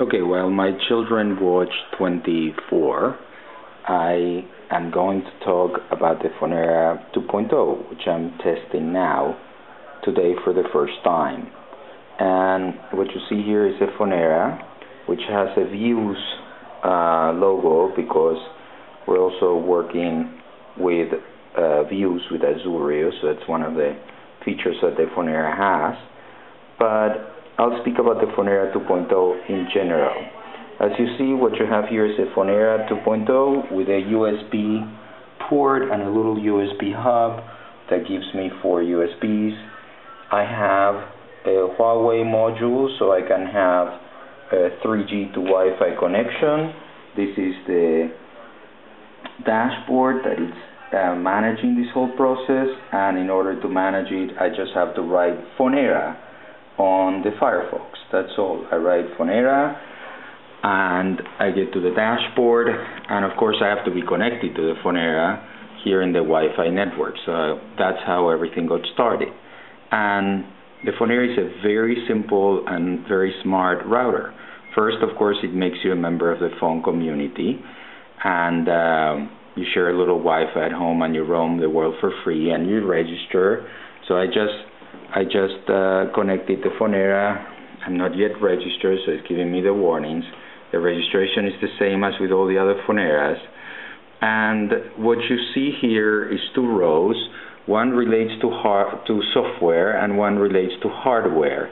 Okay, while my children watch 24, I am going to talk about the Fonera 2.0, which I'm testing now, today for the first time. And what you see here is a Fonera, which has a Vuze uh, logo because we're also working with uh, Vuze with Azureus, so it's one of the features that the Fonera has. But I'll speak about the Fonera 2.0 in general. As you see, what you have here is a Fonera 2.0 with a USB port and a little USB hub that gives me four USBs. I have a Huawei module so I can have a 3G to Wi-Fi connection. This is the dashboard that is uh, managing this whole process and in order to manage it I just have to write Fonera on the Firefox. That's all. I write Fonera and I get to the dashboard and of course I have to be connected to the Fonera here in the Wi-Fi network. So that's how everything got started. And the Fonera is a very simple and very smart router. First, of course, it makes you a member of the Fon community and uh, you share a little Wi-Fi at home and you roam the world for free and you register. So I just I just uh, connected the Fonera. I'm not yet registered, so it's giving me the warnings. The registration is the same as with all the other Foneras. And what you see here is two rows. One relates to, to software and one relates to hardware.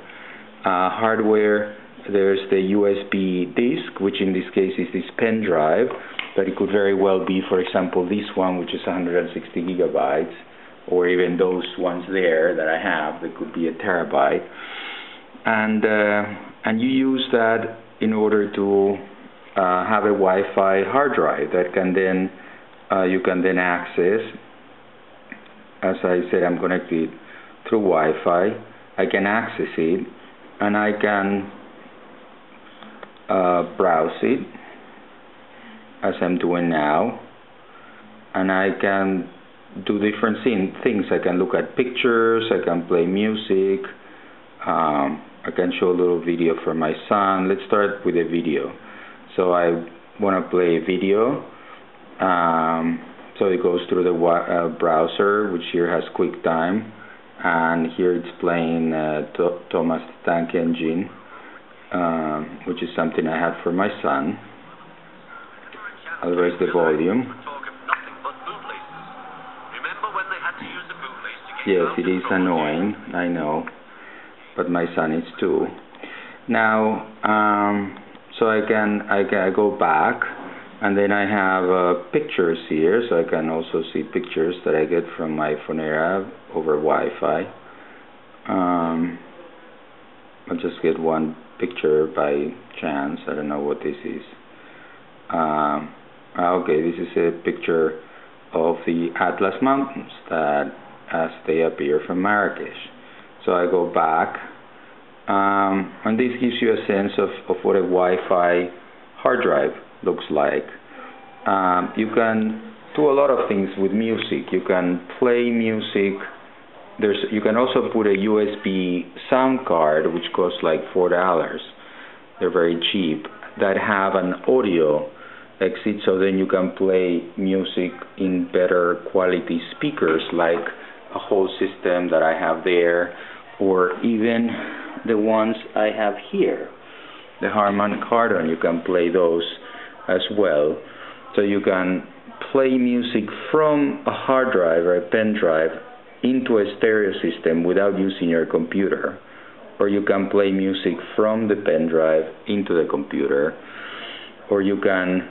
Uh, hardware, there's the USB disk, which in this case is this pen drive, but it could very well be, for example, this one, which is 160 gigabytes or even those ones there that I have that could be a terabyte. And uh, and you use that in order to uh, have a Wi-Fi hard drive that can then uh, you can then access. As I said I'm connected through Wi-Fi. I can access it and I can uh, browse it as I'm doing now. And I can do different things. I can look at pictures, I can play music, um, I can show a little video for my son. Let's start with a video. So I want to play a video. Um, so it goes through the uh, browser, which here has QuickTime, and here it's playing uh, Thomas Tank Engine, uh, which is something I have for my son. I'll raise the volume. Yes, it is annoying, I know, but my son is too. Now, um, so I can I can go back, and then I have uh, pictures here, so I can also see pictures that I get from my Fonera over Wi-Fi. Um, I'll just get one picture by chance. I don't know what this is. Um, okay, this is a picture of the Atlas Mountains that as they appear from Marrakesh. So I go back, um, and this gives you a sense of, of what a Wi-Fi hard drive looks like. Um, you can do a lot of things with music. You can play music. There's, you can also put a USB sound card, which costs like four dollars. They're very cheap. That have an audio exit, so then you can play music in better quality speakers, like a whole system that I have there, or even the ones I have here. The Harman Kardon, you can play those as well. So you can play music from a hard drive or a pen drive into a stereo system without using your computer. Or you can play music from the pen drive into the computer. Or you can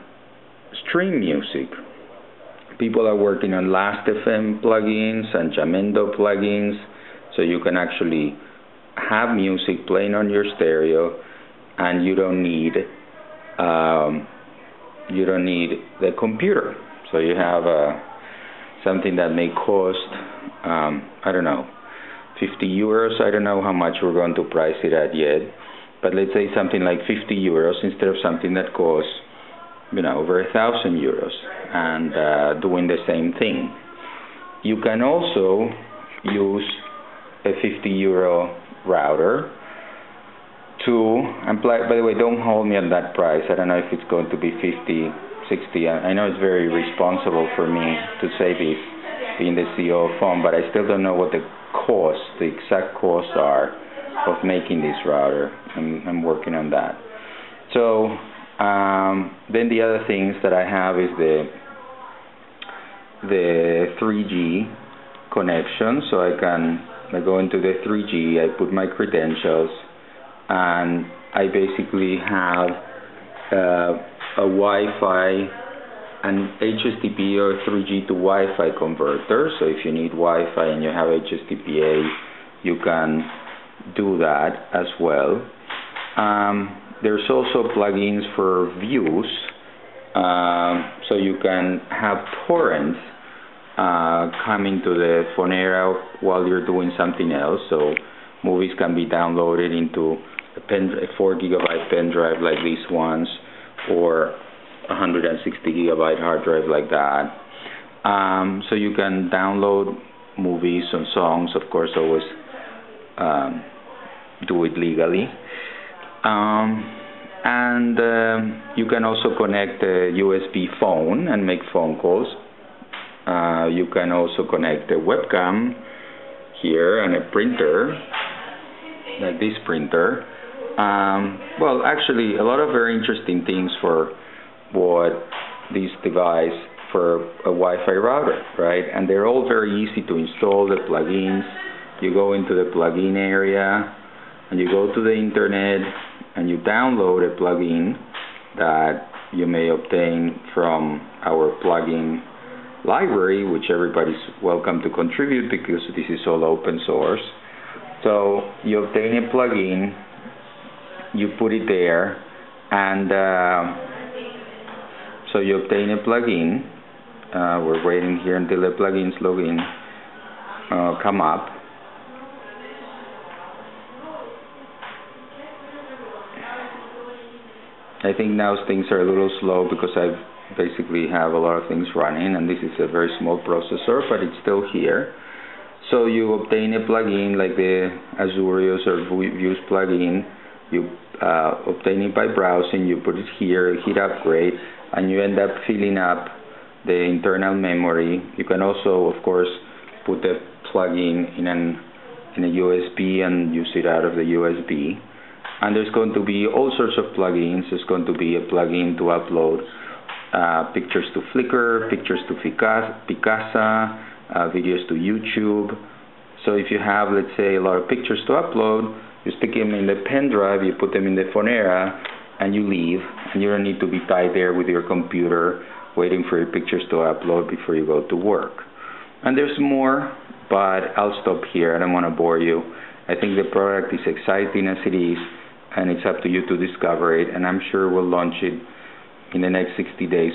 stream music people are working on Last.fm plugins and Jamendo plugins, so you can actually have music playing on your stereo, and you don't need um, you don't need the computer. So you have uh, something that may cost um, I don't know 50 euros. I don't know how much we're going to price it at yet, but let's say something like 50 euros instead of something that costs you know, over a thousand euros and uh, doing the same thing. You can also use a 50 euro router to and by the way, don't hold me on that price. I don't know if it's going to be 50, 60. I know it's very responsible for me to say this, being the CEO of Fon, but I still don't know what the cost, the exact costs are of making this router. I'm, I'm working on that. So um, then the other things that I have is the the 3G connection, so I can I go into the 3G, I put my credentials, and I basically have uh, a Wi-Fi, an HSDP or 3G to Wi-Fi converter. So if you need Wi-Fi and you have HSDPA, you can do that as well. Um, there's also plugins for Vuze, uh, so you can have torrents uh, coming to the Fonera while you're doing something else. So movies can be downloaded into a, pen, a 4 gigabyte pen drive like these ones, or 160 gigabyte hard drive like that. Um, so you can download movies and songs, of course, always um, do it legally. Um, and um, you can also connect a USB phone and make phone calls. Uh, you can also connect a webcam here and a printer, like this printer. Um, well, actually, a lot of very interesting things for what this device for a Wi-Fi router, right? And they're all very easy to install, the plugins. You go into the plugin area, and you go to the internet, and you download a plugin that you may obtain from our plugin library, which everybody's welcome to contribute because this is all open source. So you obtain a plugin, you put it there, and uh, so you obtain a plugin. Uh, we're waiting here until the plugins login uh, come up. I think now things are a little slow because I've basically have a lot of things running and this is a very small processor but it's still here. So you obtain a plugin like the Azureus or Vuze plugin. You uh, obtain it by browsing. You put it here hit upgrade and you end up filling up the internal memory. You can also of course put the plugin in an in a USB and use it out of the USB and there's going to be all sorts of plugins there's going to be a plugin to upload uh, pictures to Flickr, pictures to Picasa, uh, videos to YouTube. So if you have, let's say, a lot of pictures to upload, you stick them in the pen drive, you put them in the Fonera, and you leave. And you don't need to be tied there with your computer waiting for your pictures to upload before you go to work. And there's more, but I'll stop here. I don't want to bore you. I think the product is exciting as it is, and it's up to you to discover it. And I'm sure we'll launch it in the next 60 days